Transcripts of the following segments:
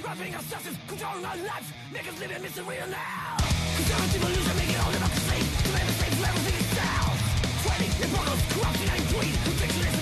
Corrupting our senses, controlling our lives. Make us live in misery and hell. Conservative illusion, make it all democracy To make mistakes, everything itself. 20, hypocrites, corruption and greed. Conviction is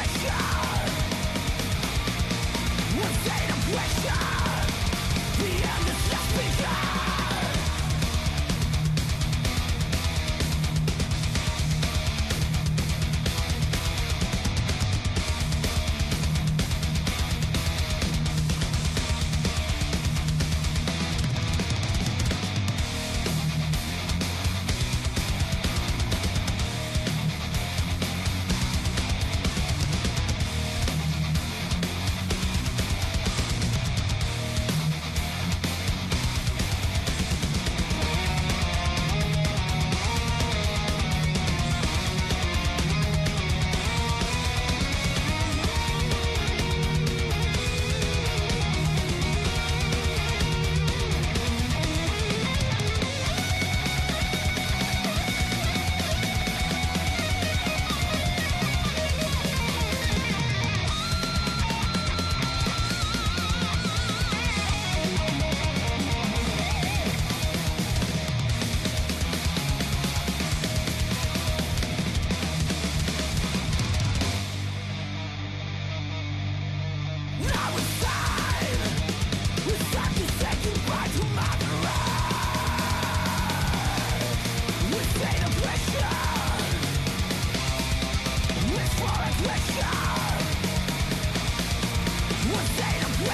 pressure. We're state of pressure.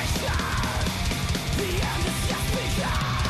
The end is just begun.